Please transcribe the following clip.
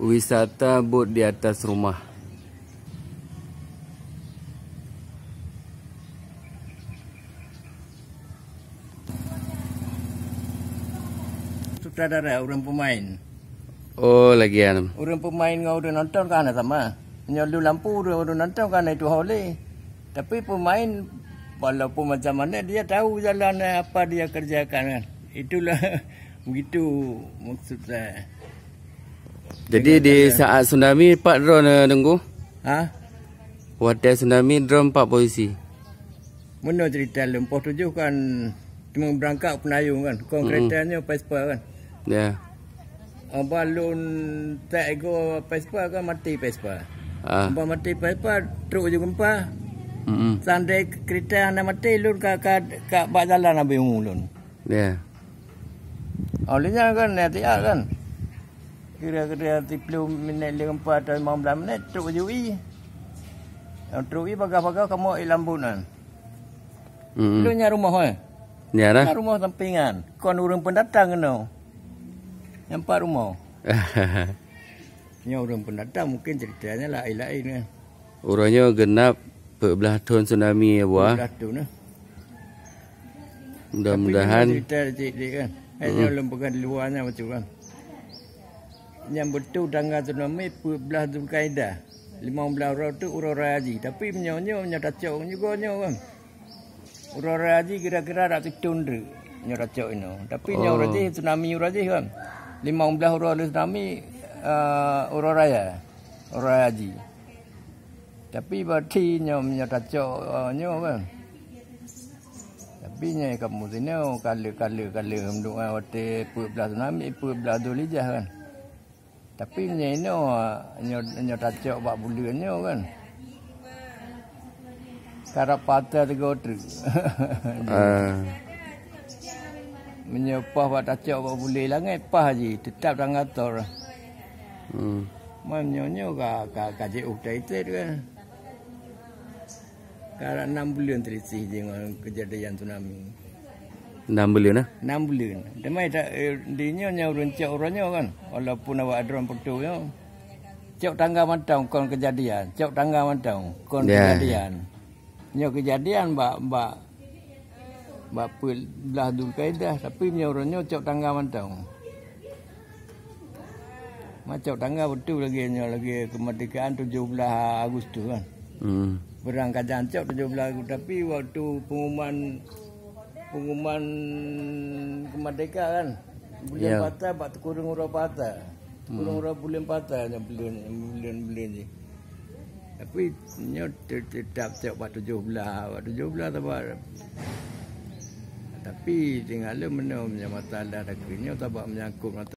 wisata bot di atas rumah. Sutradara orang pemain. Oh, lagi an. Orang pemain dengan orang nonton kan sama. Nyolu lampu orang orang nonton kan itu boleh. Tapi pemain walaupun macam mana dia tahu jalan apa dia kerjakan kan. Itulah begitu maksud saya. Jadi di saat tsunami pak drone tunggu. Ha? Waktu tsunami drone pak polisi. Mana cerita lempoh tujuh kan cuma berangkat penayung kan. Konkretanya mm -hmm. Vespa kan. Ya. Yeah. Balon tak ego Vespa kan mati Vespa. Ah. Uh. mati Vespa truk juga gempa. Mm -hmm. Sandai kereta anda mati lun ka ka ka bak jalan abi ulun. Ya. Yeah. Olehnya kan nanti kan. Kira-kira 30 minit lagi empat atau 15 minit truk jui. Yang truk ini bagai-bagai kamu ilambunan. Hmm. Lu nyari rumah eh? Ya lah. rumah sampingan. Kau orang pendatang kena. Nampak rumah. Ini orang pendatang mungkin ceritanya lain-lain kan. Orangnya genap bebelah tahun tsunami ya buah. Bebelah tahun lah. Mudah-mudahan. Tapi cerita cik kan. Hanya hmm. lembaga luarnya macam kan yang betul tanggal tsunami belah tu kaedah. 15 orang tu urang haji. Tapi menyonyo menyatacok juga nyo kan. Haji kira-kira tak tu. Nyo tacok ini. Tapi oh. nyo haji tsunami haji kan. 15 orang tsunami uh, urang raya. Urang haji. Tapi berarti nyo menyatacok uh, nyo kan. Tapi nyo kamu sini kala-kala kala menduk waktu belah tsunami belah Dzulhijjah kan. Tapi ini nya nya tacok bak bulan nya kan. Cara patah tiga tu. Ah. Menyepah bak tacok bak bulan langit pah haji tetap tang ator. Hmm. Manyo nya ka ka kaje uktai itu kan. Karena enam bulan terisi dengan kejadian tsunami. 6 bulan lah. 6 bulan. Demai tak eh, dinya nya runcak orangnya kan. Walaupun awak ada orang pertu ya. Cok tangga mantau kon kejadian. Cok tangga mantau kon yeah. kejadian. Nya kejadian mbak mbak mbak pul belah dul kaidah tapi nya orangnya cok tangga mantau. Macam tangga betul lagi nya lagi kemerdekaan 17 Agustus kan. Hmm. Berangkat jancok 17 Agustus tapi waktu pengumuman pengumuman kemerdekaan kan? Bulan yeah. patah bak kurung ura patah kurung ura bulan patah yang bulan bulan bulan ni. Tapi nyo tetap cak bak tujuh belah. Bak tujuh belah tak tapi tinggal mana punya masalah dah kini tak menyangkut